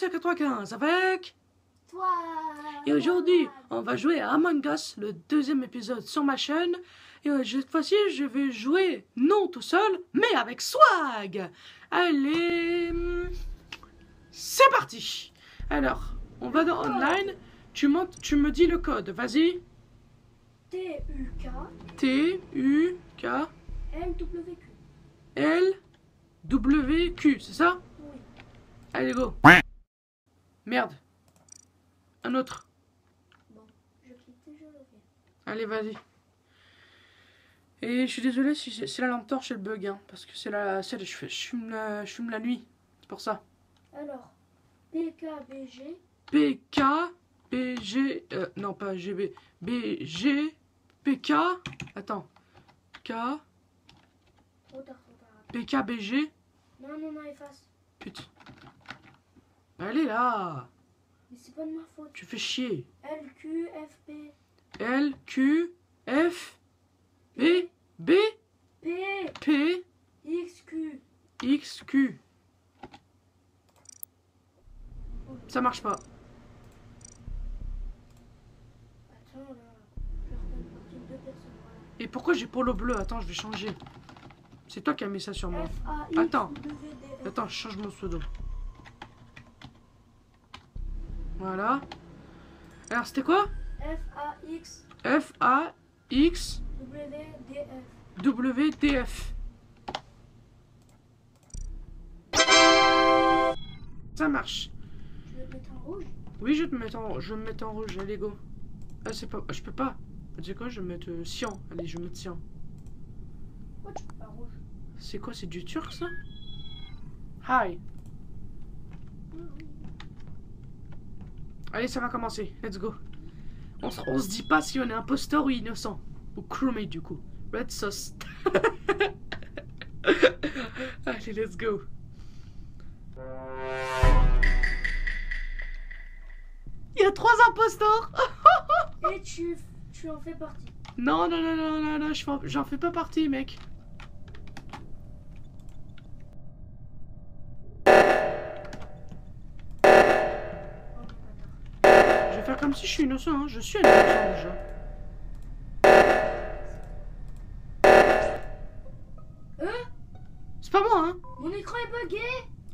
C95 avec... Toi Et aujourd'hui, on va jouer à Among Us, le deuxième épisode sur ma chaîne. Et euh, cette fois-ci, je vais jouer non tout seul, mais avec swag. Allez, c'est parti. Alors, on va dans online. Tu, montes, tu me dis le code, vas-y. T-U-K T-U-K L-W-Q. L-W-Q, c'est ça? Oui. Allez, go. Merde. Un autre. Bon, je je reviens. Allez, vas-y. Et je suis désolé si c'est la lampe torche et le bug, hein, parce que c'est la, c'est je, je fume la, je fume la nuit. C'est pour ça. Alors, P-K-B-G. PK, BG, euh, non pas GB, BG, PK, attends, K, Retard, retard. PK, BG, Non, non, non, efface. putain. Allez là, Mais c'est pas de ma faute. tu fais chier. L-Q-F-P. L, Q, F, B, B, P. P, X-Q. X, Q. Ça marche pas. Attends, là. Et pourquoi j'ai polo bleu? Attends, je vais changer. C'est toi qui as mis ça sur moi. Attends. Attends, je change mon pseudo. Voilà. Alors, c'était quoi F-A-X. F A X W-D-F. W D F. Ça marche. Tu veux te mettre en rouge? Oui, je vais te mettre en, je vais me mettre en rouge. Allez, go. Ah, c'est pas, je peux pas. Tu sais quoi Je vais mettre euh, cyan. Allez, je vais mettre cyan. Pourquoi tu peux pas rouge? C'est quoi C'est du turc ça? Hi. Allez, ça va commencer. Let's go. On se, on se dit pas si on est imposteur ou innocent. Ou crewmate du coup. Red sauce. Allez, let's go. Il y a trois imposteurs. Et tu, tu en fais partie. Non, non, non, non, non, non, j'en fais pas partie, mec. Comme si je suis innocent, hein. Je suis un innocent déjà. Hein? C'est pas moi, hein. Mon écran est bugué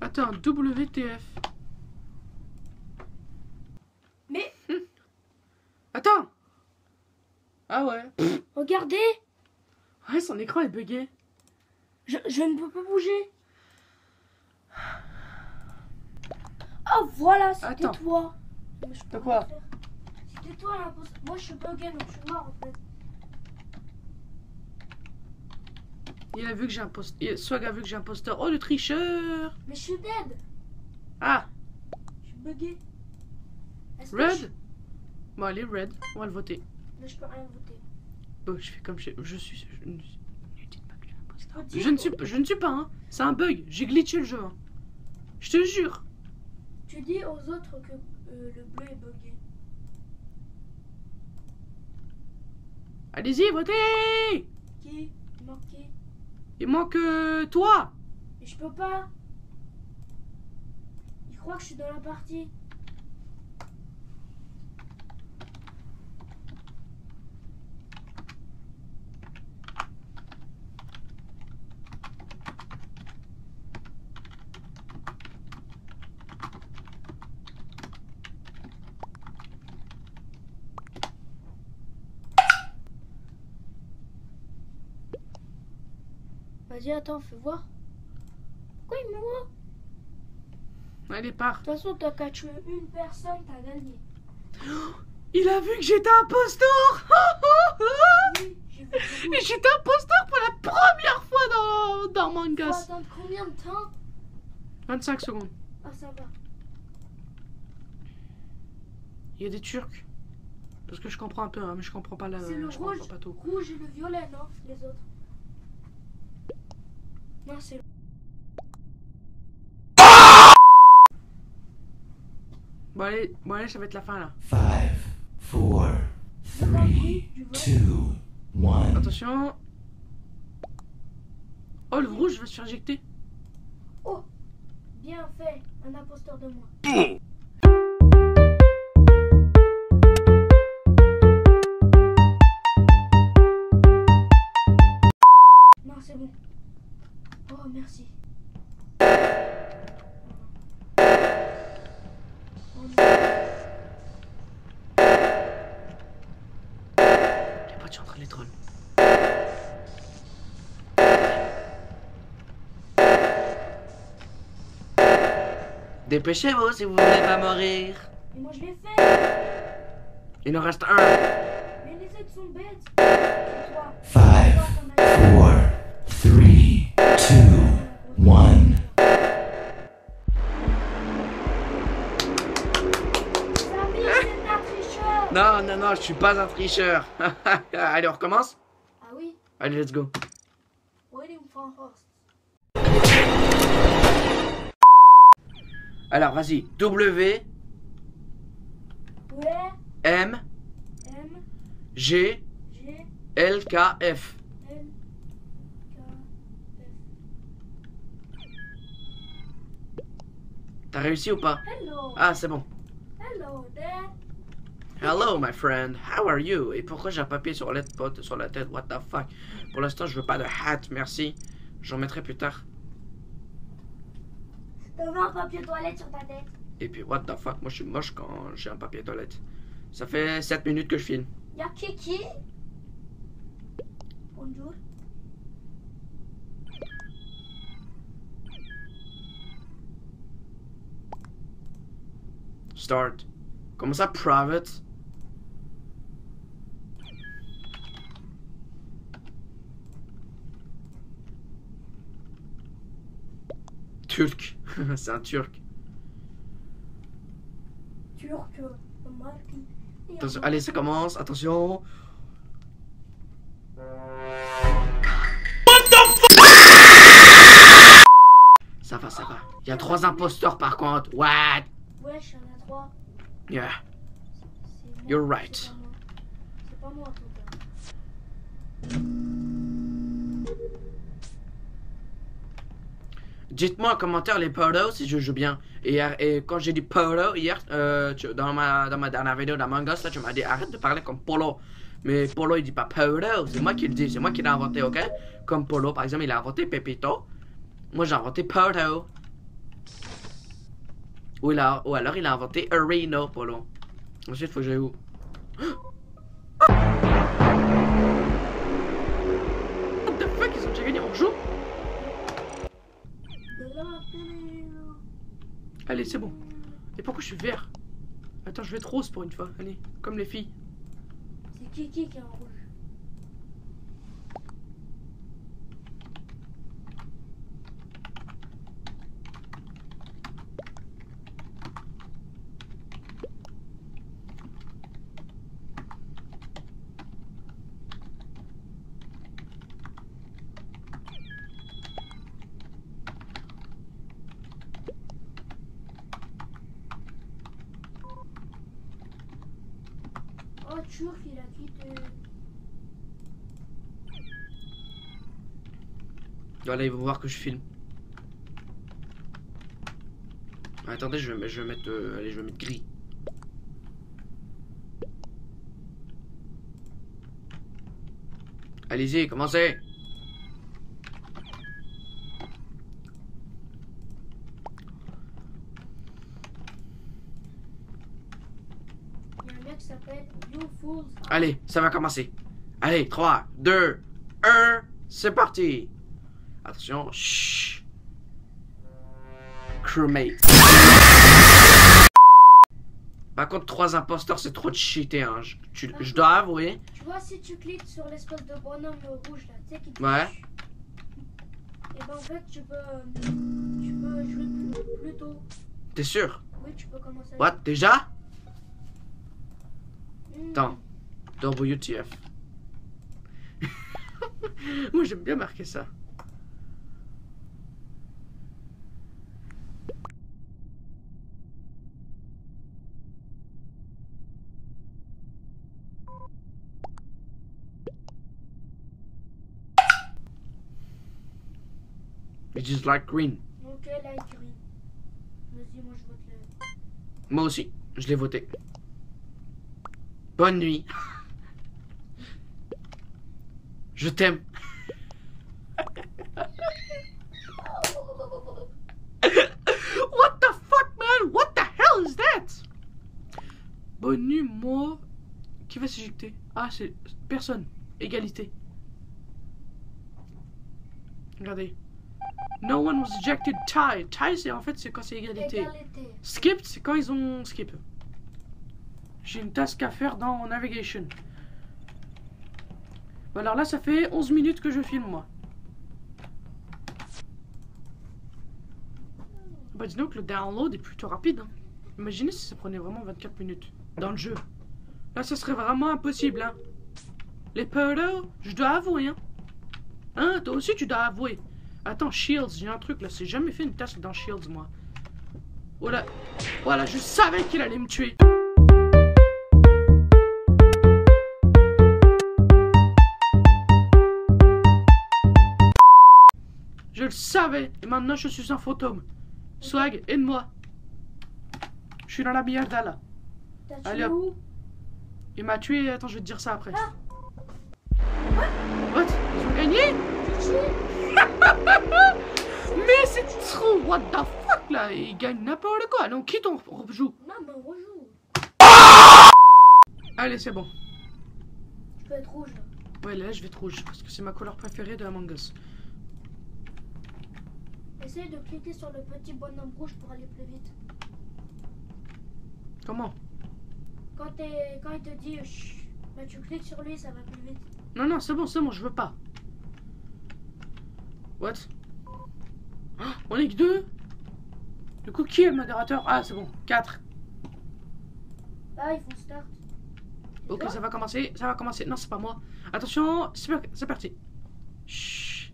Attends, WTF. Mais Attends. Ah ouais. Pff, regardez Ouais, son écran est bugué. je, je ne peux pas bouger. Oh voilà, c'était toi. De quoi? Faire. C'était toi l'imposteur. Moi je suis bugué donc je suis mort en fait. Il a vu que j'ai un posteur. Swag a vu que j'ai un posteur. Oh, le tricheur. Mais je suis dead. Ah, Je suis bugué. Red? Bon, allez, Red. On va le voter. je... Mais je peux rien voter. Bon, je fais comme je, je suis. Je ne, dites pas que je suis un dire- Je ne suis, pas- je ne suis pas, hein. C'est un bug. J'ai glitché le jeu. hein. Je te jure. Tu dis aux autres que euh, le bleu est bugué. Allez-y, votez. Qui? Il manque qui? Il manque euh, toi. Mais je peux pas. Il croit que je suis dans la partie. Vas-y, attends, fais voir. Pourquoi il me voit? Allez, pars. De toute façon, t'as qu'à tuer une personne, t'as gagné. Il a vu que j'étais imposteur. Oui. Et j'étais imposteur pour la première fois dans, dans Faut Mangas. attendre combien de temps? 25 secondes. Ah, ça va. Il y a des Turcs. Parce que je comprends un peu, hein, mais je comprends pas la. C'est le je rouge. comprends pas tout. Rouge et le violet, non? Les autres. Non, c'est le... Bon allez, bon allez, ça va être la fin là. Five, four, J'ai pas three, pris du vote. two, one. Bien fait, un imposteur de moi. suis en train de les troll. Dépêchez-vous si vous voulez pas mourir. Et moi je l'ai fait. Il en reste un. Mais les autres sont bêtes. 5, 4, je suis pas un tricheur. Allez, on recommence Ah oui, Allez, let's go. Alors, vas-y. W, Ouais, M, M, G, G, L, K, F. L, K, F. T'as réussi ou pas? Hello. Ah, c'est bon. Hello there. Hello, my friend. How are you? Et pourquoi j'ai un papier sur la, tête- sur la tête? What the fuck? Pour l'instant, je veux pas de hat, merci. J'en mettrai plus tard. T'as un papier toilette sur ta tête. Et puis, what the fuck? Moi, je suis moche quand j'ai un papier toilette. Ça fait 7 minutes que je filme. Y'a Kiki. Bonjour. Start. Comment ça, private? Turc. c'est un turc. Turc. Attention, allez, ça commence. Attention. Ça va, ça va. Il y a trois imposteurs par contre. What? Wesh, y'en a trois. Yeah. You're right. C'est pas moi, en Dites-moi en commentaire les polos si je joue bien. Et, hier- et quand j'ai dit polo hier, euh, dans, ma, dans ma dernière vidéo d'Among Us, là, tu m'as dit arrête de parler comme polo. Mais polo il dit pas polo, c'est moi qui le dis, c'est moi qui l'ai inventé, ok? Comme polo par exemple, il a inventé Pepito. Moi j'ai inventé polo. Ou, ou alors il a inventé Areno polo. Ensuite, faut que j'aille où? What Allez, c'est bon. Et pourquoi je suis vert? Attends, je vais être rose pour une fois. Allez, comme les filles. C'est qui est en rouge. Oh, Turc, il a quitté. Voilà, ils vont voir que je filme. Attendez, je vais, mettre- je vais mettre, euh, allez, je vais mettre gris. Allez-y, commencez. Il y a un mec qui s'appelle You Fools. Allez, ça va commencer. Allez, 3, 2, 1, c'est parti. Attention, chut. Crewmate. Par contre, trois imposteurs, c'est trop de cheater. Hein. Je, tu- je dois avouer. Tu vois, si tu cliques sur l'espèce de bonhomme rouge là, tu sais qui te Ouais. touche, Et ben en fait, tu peux, euh, tu peux jouer plus, plus tôt. T'es sûr? Oui, tu peux commencer. What Déjà? Hmm. Attends. WTF. Moi, j'aime bien marquer ça. It is like green. Ok, light green. Vas-y, moi je vote le. Moi aussi, je l'ai voté. Bonne nuit. Je t'aime. What the fuck, man? What the hell is that? Bonne nuit, moi. Qui va s'éjecter? Ah, c'est personne. Égalité. Regardez. No one was ejected. Tie. Tie, c'est en fait, c'est quand c'est égalité. Égalité. Skip, c'est quand ils ont skip. J'ai une task à faire dans Navigation. Alors là, ça fait 11 minutes que je filme, moi. Bah, dis donc, le download est plutôt rapide. hein. Imaginez si ça prenait vraiment 24 minutes dans le jeu. Là, ça serait vraiment impossible, hein. Les photos, je dois avouer, hein. Hein, toi aussi, tu dois avouer. Attends, Shields, j'ai un truc là, c'est jamais fait une task dans Shields, moi. Voilà, voilà, je savais qu'il allait me tuer. Je le savais, et maintenant je suis un fantôme. Swag, aide-moi. Je suis dans la merde là. Allez, hop. où? Il m'a tué, attends, je vais te dire ça après. Ah. What? Ils ont gagné? J'ai Mais c'est trop what the fuck là Ils gagnent n'importe quoi. Donc quitte, on rejoue? Non, mais on rejoue. Allez, c'est bon. Je peux être rouge là. Ouais, là, je vais être rouge parce que c'est ma couleur préférée de Among Us. Essaye de cliquer sur le petit bonhomme rouge pour aller plus vite. Comment? Quand, quand il te dit chut, bah tu cliques sur lui, ça va plus vite. Non, non, c'est bon, c'est bon, je veux pas. What? Ah, On est que deux? Du coup, qui est le modérateur? Ah, c'est bon, quatre. Ah, ils font start. Ok, ça va commencer, ça va commencer. Non, c'est pas moi. Attention, c'est parti. Chut.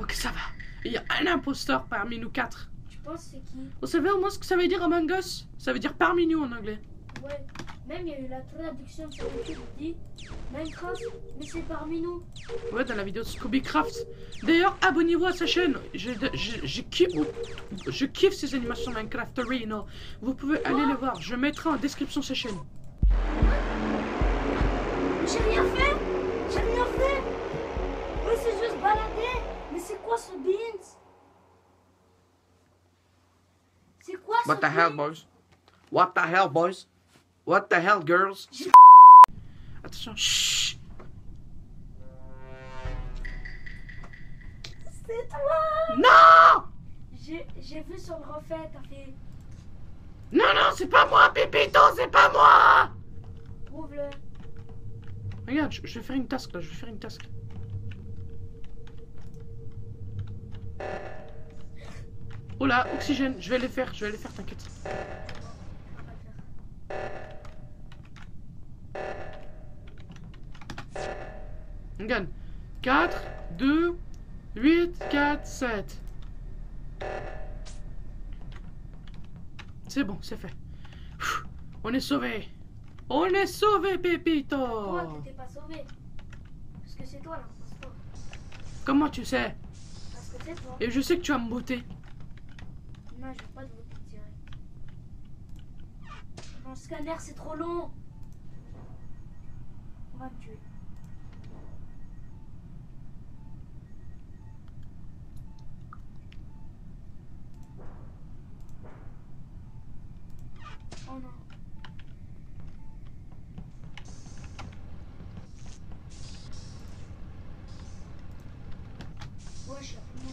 Ok, ça va. Il y a un imposteur parmi nous quatre. Tu penses c'est qui? Vous savez au moins ce que ça veut dire Among Us? Ça veut dire parmi nous en anglais. Ouais. Même il y a eu la traduction sur YouTube qui dit Minecraft, mais c'est parmi nous. Ouais, dans la vidéo de Scoobycraft. D'ailleurs, abonnez-vous à sa chaîne. Je, je, je, kiffe, je kiffe ses animations Minecraft Arena. Vous pouvez aller les voir. Je mettrai en description sa chaîne. J'ai rien fait J'ai rien fait Oui, c'est juste baladé Mais c'est quoi ce beans? C'est quoi ce What the hell, boys? What the hell, boys? What the hell, girls? Attention, chut. C'est toi Non J'ai vu sur le refait, t'as fait Non, non, c'est pas moi, Pépito, c'est pas moi Prouve-le. Regarde, je, je vais faire une task là, je vais faire une task. Oh là, oxygène, je vais les faire, je vais les faire, t'inquiète. Regarde. 4, 2, 8, 4, 7. C'est bon, c'est fait. On est sauvé. On est sauvé, Pépito. Toi, t'étais pas sauvé. Parce que c'est toi l'imposteur. Comment tu sais? Parce que c'est toi. Et je sais que tu vas me botter. Non, je vais pas te direct. Mon scanner, c'est trop long. On va me tuer. Oh non. Ouais, je suis à fond.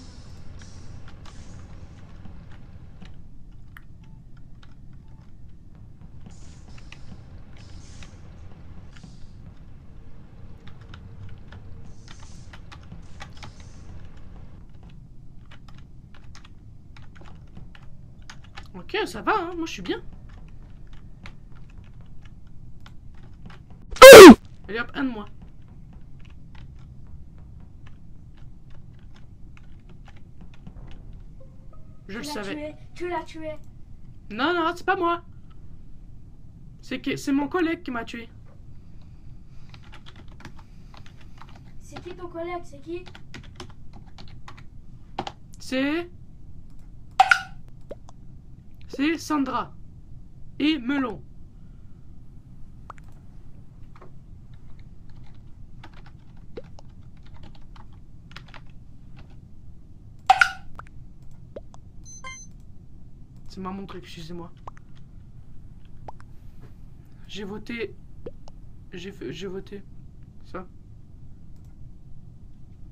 Ok, ça va, hein, moi je suis bien. Allez hop, un de moi. Je le Tu savais. tué. Tu l'as tué. Non, non, c'est pas moi. C'est que- c'est mon collègue qui m'a tué. C'est qui ton collègue C'est qui? C'est. C'est Sandra. Et Melon. C'est ma montre, excusez-moi. J'ai voté. J'ai voté. Ça.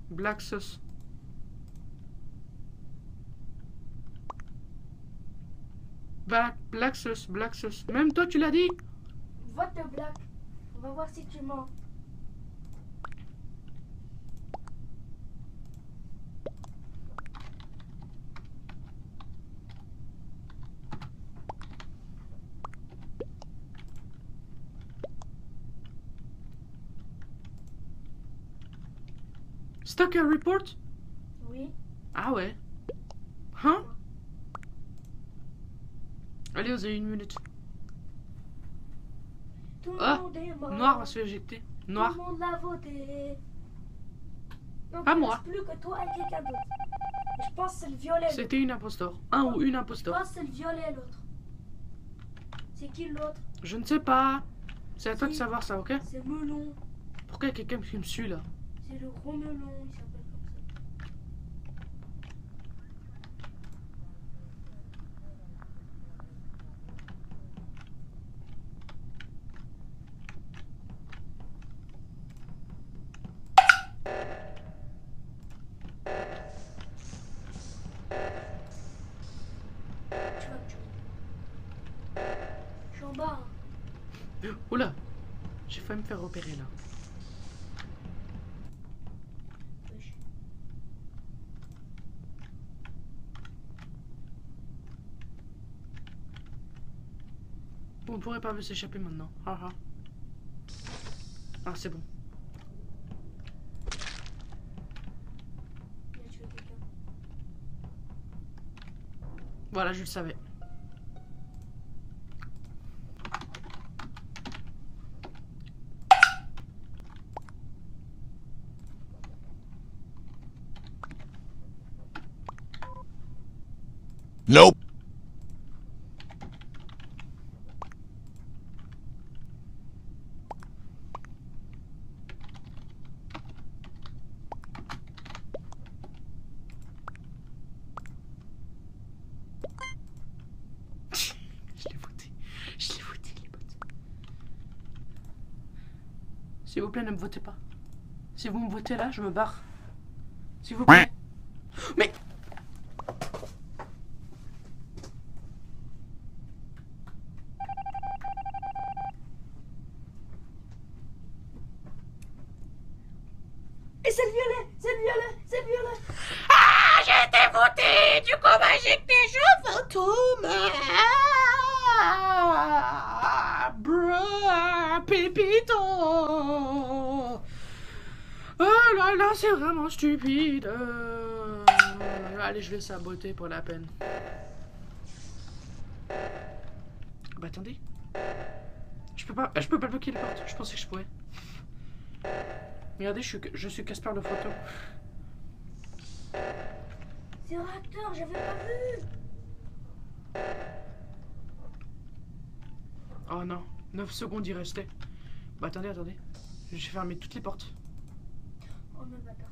Black sauce. Black, black sauce, black sauce. Même toi, tu l'as dit Vote black. On va voir si tu mens. Stalker report? Oui. Ah ouais. Hein Allez, vous avez une minute. Tout le Ah, monde est mort. Noir va se éjecter. Noir. Tout le monde l'a voté. Donc, Pas moi. plus que toi et quelqu'un d'autre. Je pense que c'est le violet. C'était une impostor. Un ou une Je impostor. pense que c'est le violet l'autre. C'est qui l'autre? Je ne sais pas. C'est à toi de savoir ça, ok? C'est Melon. Pourquoi il y a quelqu'un qui me suit là? C'est le gros melon, il s'appelle comme ça. Tu vas me tuer. Je suis en bas. hein. Oula J'ai failli me faire repérer là. Wesh. Bon, on pourrait pas me s'échapper maintenant. Ah ah. Ah, c'est bon. Il a tué quelqu'un. Voilà, je le savais. Nope. Je l'ai voté. Je l'ai voté, les potes. S'il vous plaît, ne me votez pas. Si vous me votez là, je me barre. S'il vous plaît. Mais. Et c'est le violet C'est le violet C'est le violet Ah, j'ai été voté Du coup, bah, j'ai que des jeux fantômes Ah, bruh, Pépito Oh là là, c'est vraiment stupide Euh, Allez, je vais saboter pour la peine. Bah, attendez. Je peux pas, je peux pas bloquer les portes. Je pensais que je pouvais. Regardez, je suis, je suis Casper le photo. C'est un acteur, j'avais pas vu Oh non, 9 secondes il restait. Bah attendez, attendez. J'ai fermé toutes les portes. Oh le bâtard.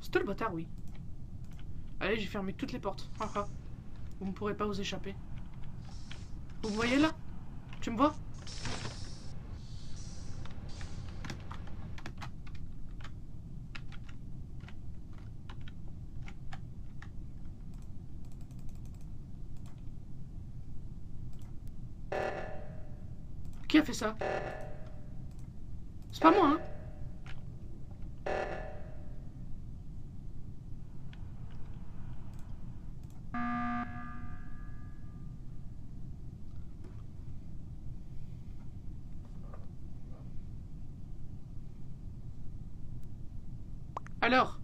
C'est toi le bâtard, oui. Allez, j'ai fermé toutes les portes. Ah, ah. Vous ne pourrez pas vous échapper. Vous me voyez là? Tu me vois? Qui a fait ça? C'est pas moi, hein Alors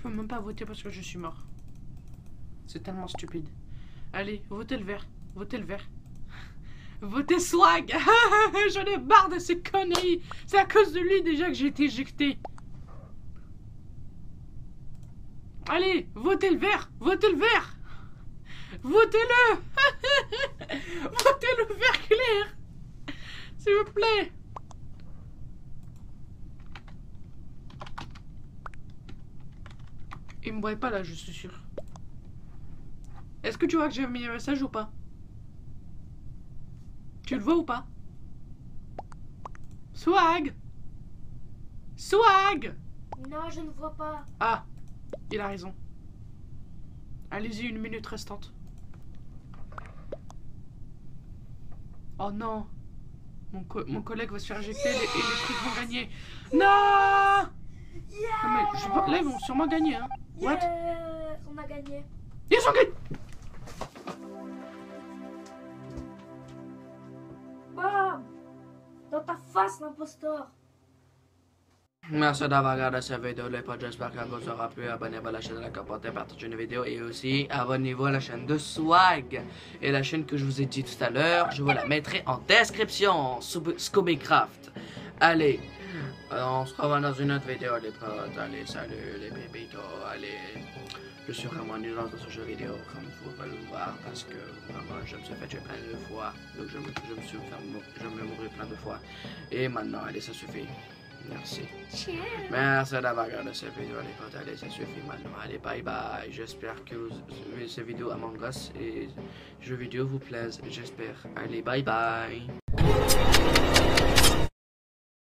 Je peux même pas voter parce que je suis mort. C'est tellement stupide. Allez, votez le vert. Votez le vert. Votez swag J'en ai marre de ces conneries C'est à cause de lui déjà que j'ai été éjecté. Allez, votez le vert Votez le vert Votez-le Votez le vert clair S'il vous plaît Voit pas là, je suis sûr. Est-ce que tu vois que j'ai mis un message ou pas? Tu le vois ou pas? Swag Swag Non, je ne vois pas. Ah, il a raison. Allez-y, une minute restante. Oh non Mon, co- mon collègue va se faire éjecter et les, et les trucs vont gagner. Non Non, mais je Là, ils vont sûrement gagner, hein. What? Yes, on a gagné. Ils ont gagné Bam Dans ta face, l'imposteur. Merci d'avoir regardé cette vidéo, les potes. J'espère qu'elle vous aura plu. Abonnez-vous à la chaîne, la commentez, partagez une vidéo. Et aussi, abonnez-vous à la chaîne de Swag. Et la chaîne que je vous ai dit tout à l'heure, je vous la mettrai en description. Scoobycraft. Allez, euh, on se revoit dans une autre vidéo, les potes. Allez, salut, les bébitos. Allez, je suis vraiment nul dans ce jeu vidéo, comme vous pouvez le voir, parce que vraiment, je me suis fait tuer plein de fois. Donc, je, me- je me suis fait je me mourir plein de fois. Et maintenant, allez, ça suffit. Merci. Merci d'avoir regardé cette vidéo, les potes. Allez, ça suffit maintenant. Allez, bye bye. J'espère que vous- ces vidéos Among Us et jeux vidéo vous plaisent. J'espère. Allez, bye bye.